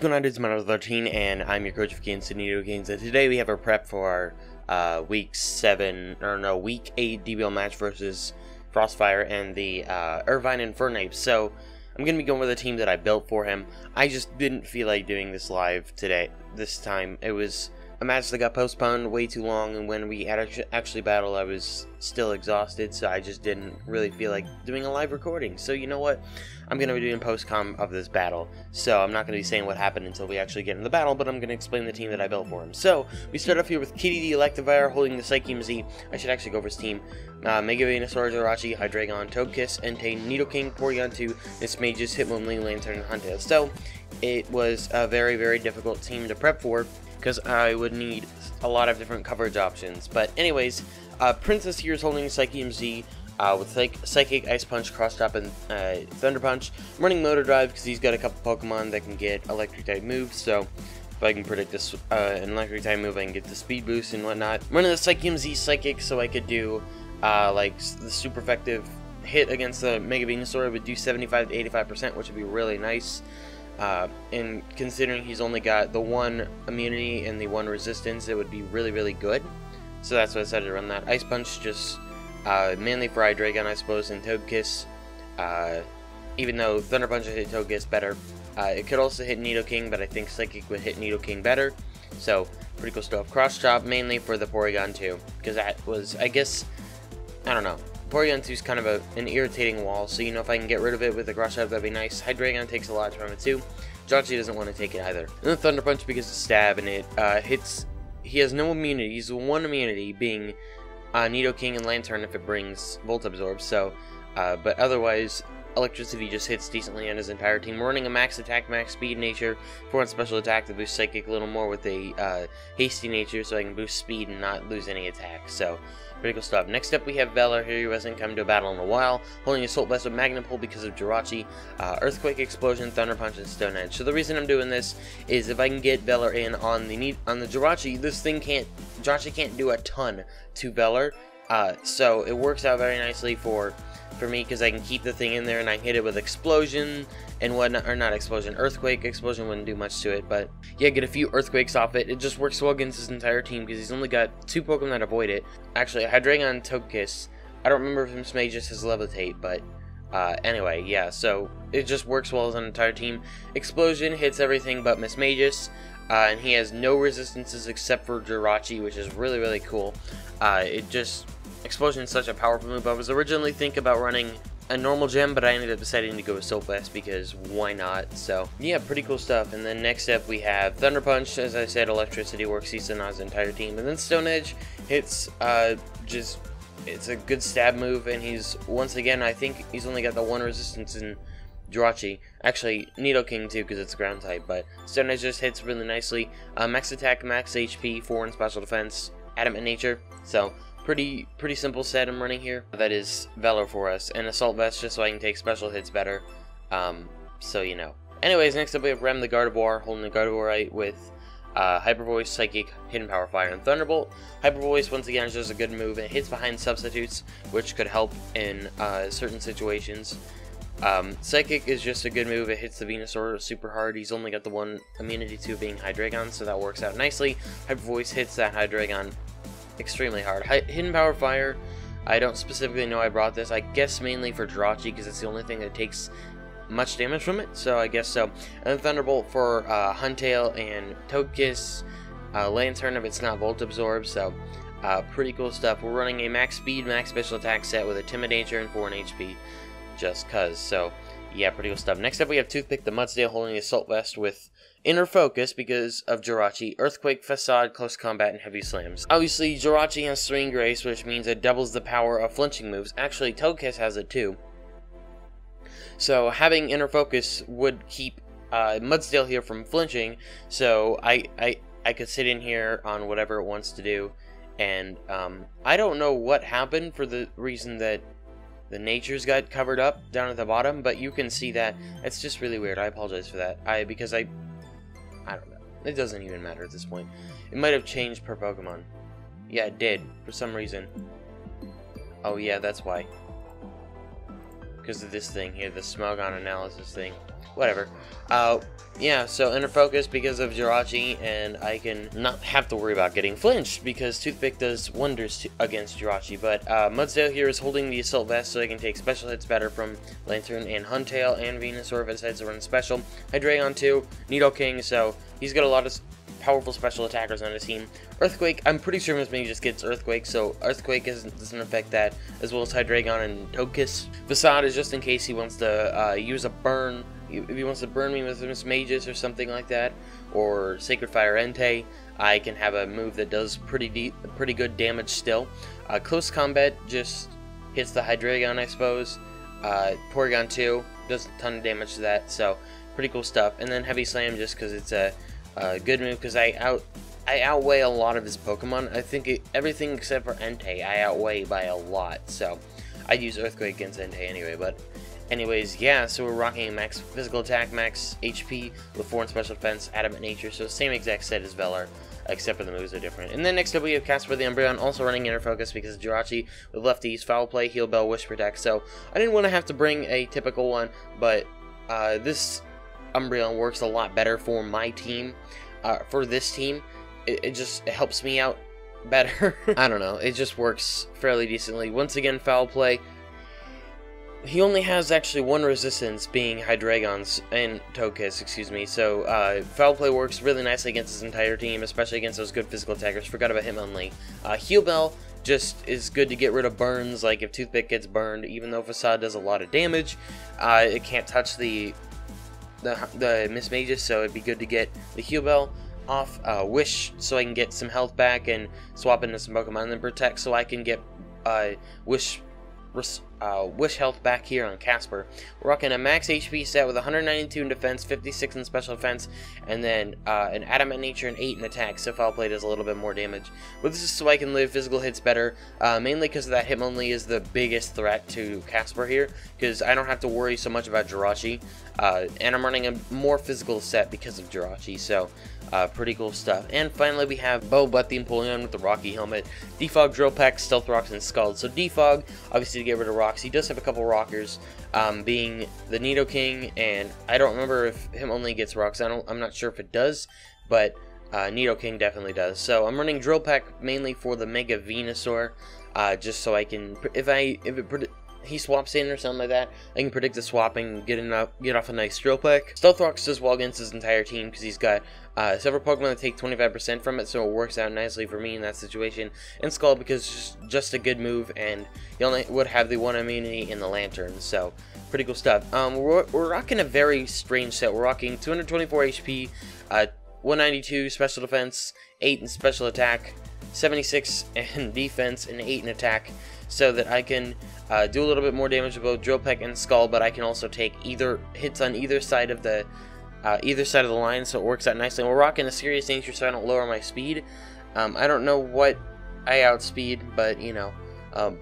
Going on? It's Mono 13 and I'm your coach of Kansas City Games, and today we have our prep for our uh, week 7, or no, week 8 DBL match versus Frostfire and the uh, Irvine Infernape. So, I'm going to be going with a team that I built for him. I just didn't feel like doing this live today, this time. It was a match that got postponed way too long, and when we actually battled, I was still exhausted, so I just didn't really feel like doing a live recording. So you know what? I'm going to be doing post-com of this battle, so I'm not going to be saying what happened until we actually get in the battle, but I'm going to explain the team that I built for him. So, we start off here with Kitty the Electivire holding the Psychium Z. I should actually go over his team. Uh, Mega Venusaur, Jirachi, Hydreigon, Togekiss, Entei, Nidoking, Porygon 2, Mismagius, Hitmonlee, Lanturn, and Huntail. So, it was a very, very difficult team to prep for because I would need a lot of different coverage options. But anyways, uh, Princess here is holding Psychium Z uh, with Psych Psychic, Ice Punch, Cross Chop, and uh, Thunder Punch. I'm running Motor Drive because he's got a couple Pokemon that can get Electric type moves, so if I can predict this uh, an Electric type move, I can get the speed boost and whatnot. I'm running the Psychium Z Psychic so I could do uh, like the super effective hit against the Mega Venusaur. Would do 75 to 85%, which would be really nice. Uh, and considering he's only got the one immunity and the one resistance, it would be really, really good. So that's why I decided to run that. Ice Punch just uh, mainly for Hydreigon, I suppose, and Togekiss. Uh, even though Thunder Punch would hit Togekiss better. Uh, it could also hit Nidoking, but I think Psychic would hit Nidoking better. So, pretty cool stuff. Cross Chop mainly for the Porygon 2, because that was, I guess, I don't know. Porygon 2 is kind of a, an irritating wall, so you know if I can get rid of it with Cross Chop, that'd be nice. Hydreigon takes a lot from it too. Jirachi doesn't want to take it either. And the Thunder Punch because it's stab and it uh, hits. He has no immunity. He's one immunity being uh, Nidoking and Lanturn if it brings Volt Absorb. So, uh, but otherwise, Electricity just hits decently on his entire team. We're running a max attack, max speed nature. For one special attack to boost Psychic a little more with a uh, hasty nature so I can boost speed and not lose any attack. So, Pretty cool stuff. Next up, we have Velar here, who hasn't come to a battle in a while, holding Assault Vest with Magnet Pull because of Jirachi, uh, Earthquake Explosion, Thunder Punch, and Stone Edge. So the reason I'm doing this is if I can get Velar in on the need on the Jirachi, this thing can't, Jirachi can't do a ton to Velar, uh, so it works out very nicely for for me because I can keep the thing in there and I hit it with explosion and whatnot, or not explosion, earthquake. Explosion wouldn't do much to it, but yeah, get a few earthquakes off it. It just works well against his entire team because he's only got two Pokemon that avoid it. Actually, Hydreigon Togekiss. I don't remember if Mismagius has Levitate, but uh, anyway, yeah, so it just works well as an entire team. Explosion hits everything but Mismagius. Uh, and he has no resistances except for Jirachi, which is really, really cool. Uh, it just Explosion is such a powerful move. I was originally thinking about running a normal gem, but I ended up deciding to go with Soul Blast because why not? So, yeah, pretty cool stuff. And then next up, we have Thunder Punch. As I said, Electricity works his entire team. And then Stone Edge hits uh, just, it's a good stab move. And he's, once again, I think he's only got the one resistance in Jirachi. Actually, Nidoking too, because it's ground type. But Stone Edge just hits really nicely. Uh, max attack, max HP, 4 in special defense, adamant nature. So, pretty pretty simple set I'm running here. That is Velar for us, and Assault Vest just so I can take special hits better. Um, so you know. Anyways, next up we have Rem the Gardevoir, holding the Gardevoirite with uh, Hyper Voice, Psychic, Hidden Power Fire, and Thunderbolt. Hyper Voice, once again, is just a good move. It hits behind substitutes, which could help in uh, certain situations. Um, Psychic is just a good move. It hits the Venusaur super hard. He's only got the one immunity to being Hydreigon, so that works out nicely. Hyper Voice hits that Hydreigon extremely hard. Hidden Power Fire, I don't specifically know I brought this. I guess mainly for Jirachi because it's the only thing that takes much damage from it, so I guess so. And Thunderbolt for uh, Huntail and Togekiss, uh, Lanturn if it's not Volt Absorb, so uh, pretty cool stuff. We're running a max speed, max special attack set with Intimidator and 4 in HP, just cuz. So, yeah, pretty cool stuff. Next up, we have Toothpick the Mudsdale holding the Assault Vest with Inner Focus because of Jirachi, Earthquake, Facade, Close Combat, and Heavy Slams. Obviously, Jirachi has Serene Grace, which means it doubles the power of flinching moves. Actually, Togekiss has it too. So having Inner Focus would keep uh, Mudsdale here from flinching, so I, I, I could sit in here on whatever it wants to do, and um, I don't know what happened for the reason that the natures got covered up down at the bottom, but you can see that. It's just really weird. I apologize for that. I Because I I don't know. It doesn't even matter at this point. It might have changed per Pokemon. Yeah, it did, for some reason. Oh yeah, that's why. Because of this thing here, the Smogon analysis thing. Whatever. Uh, yeah, so inner focus because of Jirachi, and I can not have to worry about getting flinched because Toothpick does wonders against Jirachi. But uh, Mudsdale here is holding the Assault Vest so I can take special hits better from Lanturn and Huntail and Venusaur if it decides to run special. Hydreigon too, Needle Nidoking, so he's got a lot of powerful special attackers on his team. Earthquake, I'm pretty sure Miss just gets Earthquake, so Earthquake doesn't affect that, as well as Hydreigon and Togekiss. Facade is just in case he wants to uh, use a burn if he wants to burn me with Mismagius or something like that, or Sacred Fire Entei, I can have a move that does pretty deep, pretty good damage still. Uh, close combat just hits the Hydreigon, I suppose. Uh, Porygon 2 does a ton of damage to that, so pretty cool stuff. And then Heavy Slam just because it's a, a, good move because I out I outweigh a lot of his Pokemon. I think it, everything except for Entei I outweigh by a lot, so I'd use Earthquake against Entei anyway, but Anyways, yeah, so we're rocking max physical attack, max HP with 4 and special defense, adamant nature, so same exact set as Velar, except for the moves are different. And then next up we have Casper the Umbreon, also running inner focus because Jirachi with lefties, foul play, heal bell, wish protect. So I didn't want to have to bring a typical one, but uh, this Umbreon works a lot better for my team. Uh, for this team, it, it just it helps me out better. I don't know, it just works fairly decently. Once again, foul play he only has actually one resistance, being Hydreigons and Togekiss, excuse me. So uh, Foul Play works really nicely against his entire team, especially against those good physical attackers. Forgot about Hitmonlee. Uh, Heal Bell just is good to get rid of burns, like if Toothpick gets burned, even though Facade does a lot of damage, uh, it can't touch the the, the Mismagius, so it'd be good to get the Heal Bell off. Uh, Wish, so I can get some health back and swap into some Pokemon, and then Protect, so I can get uh, Wish uh, wish health back here on Casper. We're rocking a max HP set with 192 in defense, 56 in special defense, and then uh, an adamant nature and 8 in attack, so foul play does a little bit more damage. But this is so I can live physical hits better, uh, mainly because that Hitmonlee is the biggest threat to Casper here, because I don't have to worry so much about Jirachi, uh, and I'm running a more physical set because of Jirachi, so uh, pretty cool stuff. And finally, we have Bobat the Empoleon with the Rocky helmet, Defog, Drill Peck, Stealth Rocks, and Scald. So Defog, obviously to get rid of rocks. He does have a couple rockers, um, being the Nidoking, and I don't remember if him only gets rocks. I don't. I'm not sure if it does, but uh, Nidoking definitely does. So I'm running Drill Peck mainly for the Mega Venusaur, uh, just so I can, if I if it he swaps in or something like that, I can predict the swapping, get enough, get off a nice drill peck. Stealth Rocks does well against his entire team because he's got uh, several Pokemon that take 25% from it, so it works out nicely for me in that situation. And Scald because just, just a good move, and he only would have the one immunity in the Lanturn, so pretty cool stuff. Um, we're, we're rocking a very strange set. We're rocking 224 HP, uh, 192 special defense, 8 in special attack, 76 in defense, and 8 in attack, so that I can uh, do a little bit more damage to both Drill Peck and Scald, but I can also take either hits on either side of the uh, either side of the line, so it works out nicely. We're rocking a serious nature, so I don't lower my speed. Um, I don't know what I outspeed, but you know, um,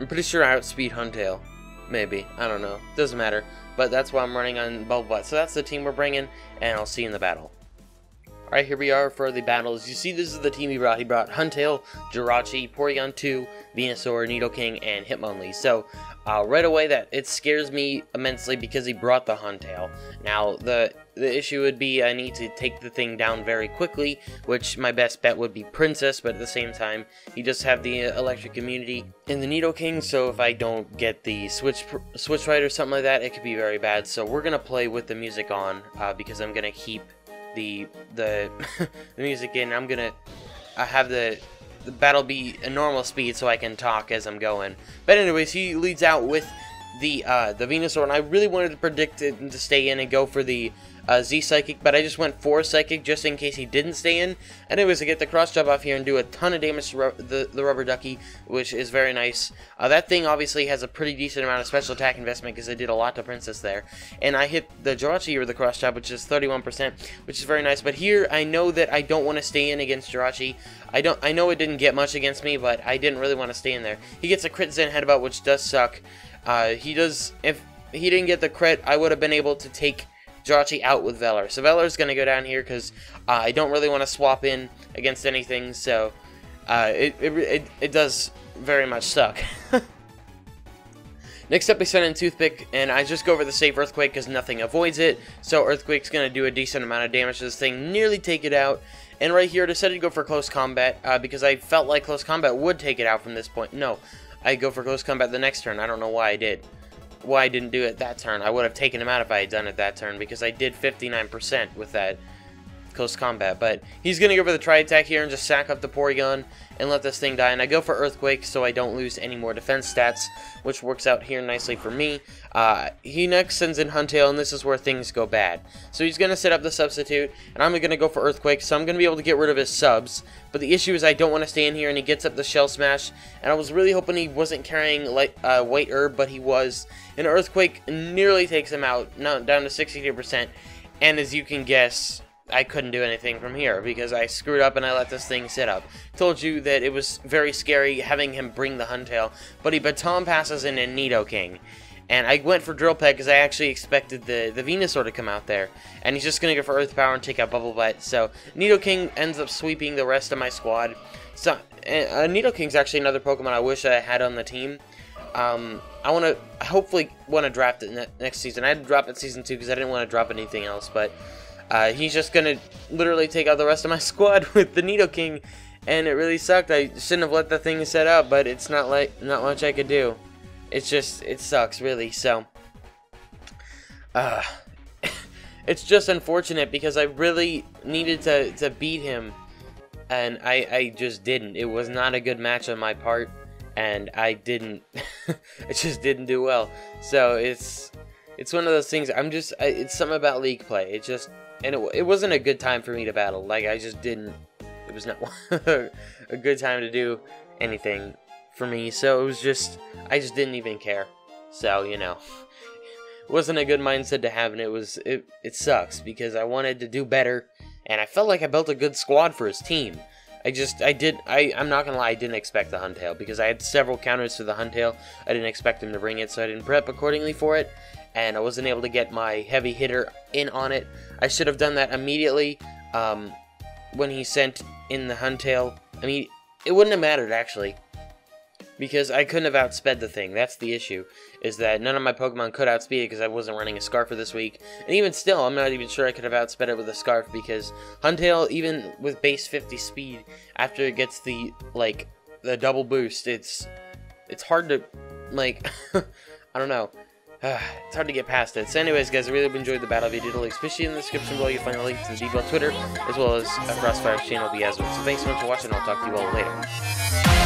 I'm pretty sure I outspeed Huntail. Maybe I don't know. Doesn't matter. But that's why I'm running on Bubblebutt. So that's the team we're bringing, and I'll see you in the battle. Alright, here we are for the battles. You see, this is the team he brought. He brought Huntail, Jirachi, Porygon 2, Venusaur, Nidoking, and Hitmonlee. So, uh, right away, that it scares me immensely because he brought the Huntail. Now, the the issue would be I need to take the thing down very quickly, which my best bet would be Princess, but at the same time, he does have the uh, electric immunity in the Nidoking, so if I don't get the switch switch right or something like that, it could be very bad. So we're going to play with the music on, uh, because I'm going to keep the the the music in. I'm gonna I have the the battle be a normal speed so I can talk as I'm going. But anyways, he leads out with the uh, the Venusaur, and I really wanted to predict it to stay in and go for the uh, Z Psychic, but I just went for Psychic just in case he didn't stay in. Anyways, I get the cross chop off here and do a ton of damage to the, the Rubber Ducky, which is very nice. Uh, that thing obviously has a pretty decent amount of special attack investment because I did a lot to Princess there. And I hit the Jirachi with the cross chop, which is 31%, which is very nice. But here, I know that I don't want to stay in against Jirachi. I don't. I know it didn't get much against me, but I didn't really want to stay in there. He gets a crit Zen Headbutt, which does suck. Uh, he does. If he didn't get the crit, I would have been able to take Jirachi out with Velar. So Velar's going to go down here because uh, I don't really want to swap in against anything, so uh, it, it, it, it, does very much suck. Next up, I send in Toothpick, and I just go over the safe Earthquake because nothing avoids it. So Earthquake's going to do a decent amount of damage to this thing, nearly take it out. And right here, I decided to go for Close Combat uh, because I felt like Close Combat would take it out from this point. No, I go for Close Combat the next turn. I don't know why I did. Why I didn't do it that turn. I would have taken him out if I had done it that turn because I did 59% with that close combat. But he's going to go for the tri-attack here and just sack up the Porygon and let this thing die. And I go for Earthquake so I don't lose any more defense stats, which works out here nicely for me. Uh, he next sends in Huntail, and this is where things go bad. So he's going to set up the substitute, and I'm going to go for Earthquake, so I'm going to be able to get rid of his subs. But the issue is I don't want to stay in here, and he gets up the Shell Smash, and I was really hoping he wasn't carrying like uh, White Herb, but he was. And Earthquake nearly takes him out, now down to 62%. And as you can guess, I couldn't do anything from here because I screwed up and I let this thing sit up. Told you that it was very scary having him bring the Huntail, but he baton passes in a Nidoking. And I went for Drill Peck because I actually expected the, the Venusaur to come out there. And he's just going to go for Earth Power and take out Bubble Butt. So Nidoking ends up sweeping the rest of my squad. So uh, Nidoking's actually another Pokemon I wish I had on the team. Um, I want to hopefully want to draft it ne next season. I had to drop it season two because I didn't want to drop anything else. But uh, he's just gonna literally take out the rest of my squad with the Needle Nidoking, and it really sucked. I shouldn't have let the thing set up, but it's not like not much I could do. It's just it sucks really. So, uh, it's just unfortunate because I really needed to to beat him, and I I just didn't. It was not a good match on my part, and I didn't. it just didn't do well. So it's it's one of those things. I'm just it's something about league play. It just and it, it wasn't a good time for me to battle. Like, I just didn't, it was not a good time to do anything for me. So it was just, I just didn't even care. So, you know, it wasn't a good mindset to have, and it was, it, it sucks because I wanted to do better, and I felt like I built a good squad for his team. I just, I did, I, I'm not gonna lie, I didn't expect the Huntail because I had several counters to the Huntail. I didn't expect him to bring it, so I didn't prep accordingly for it and I wasn't able to get my heavy hitter in on it. I should have done that immediately um, when he sent in the Huntail. I mean, it wouldn't have mattered, actually. Because I couldn't have outsped the thing. That's the issue. Is that none of my Pokemon could outspeed it because I wasn't running a Scarf for this week. And even still, I'm not even sure I could have outsped it with a Scarf because Huntail, even with base 50 speed, after it gets the, like, the double boost, it's, it's hard to, like, I don't know. it's hard to get past it. So anyways, guys, I really enjoyed the battle. You did, especially in the description below, you'll find a link to the Debug Twitter, as well as Frostfire's channel, Beazwood. So thanks so much for watching, I'll talk to you all later.